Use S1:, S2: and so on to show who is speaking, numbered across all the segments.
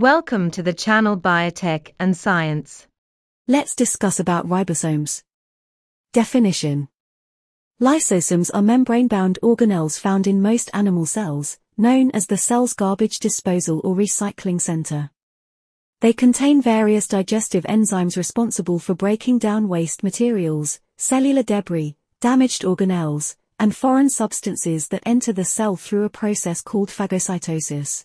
S1: Welcome to the channel Biotech and Science.
S2: Let's discuss about ribosomes. Definition. Lysosomes are membrane-bound organelles found in most animal cells, known as the cell's garbage disposal or recycling center. They contain various digestive enzymes responsible for breaking down waste materials, cellular debris, damaged organelles, and foreign substances that enter the cell through a process called phagocytosis.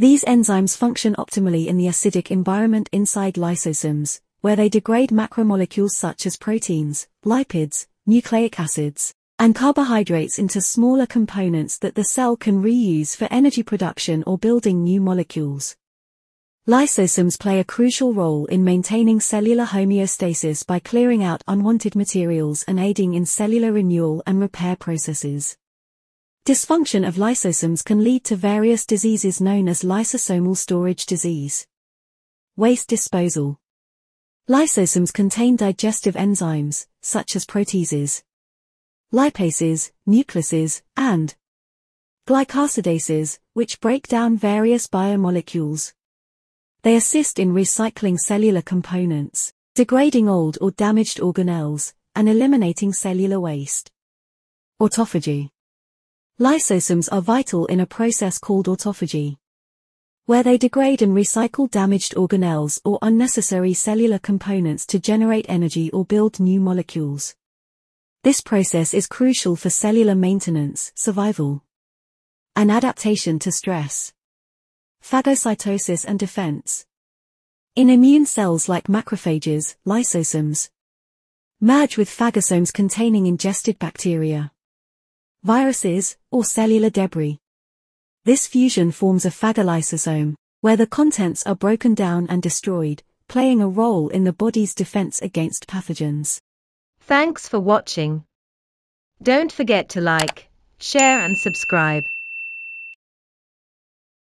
S2: These enzymes function optimally in the acidic environment inside lysosomes, where they degrade macromolecules such as proteins, lipids, nucleic acids, and carbohydrates into smaller components that the cell can reuse for energy production or building new molecules. Lysosomes play a crucial role in maintaining cellular homeostasis by clearing out unwanted materials and aiding in cellular renewal and repair processes. Dysfunction of lysosomes can lead to various diseases known as lysosomal storage disease. Waste disposal. Lysosomes contain digestive enzymes, such as proteases, lipases, nucleases, and glycosidases, which break down various biomolecules. They assist in recycling cellular components, degrading old or damaged organelles, and eliminating cellular waste. Autophagy. Lysosomes are vital in a process called autophagy, where they degrade and recycle damaged organelles or unnecessary cellular components to generate energy or build new molecules. This process is crucial for cellular maintenance, survival, and adaptation to stress phagocytosis and defense. In immune cells like macrophages, lysosomes merge with phagosomes containing ingested bacteria, viruses, or cellular debris. This fusion forms a phagolysosome, where the contents are broken down and destroyed, playing a role in the body's defense against pathogens.
S1: Thanks for watching. Don't forget to like, share and subscribe.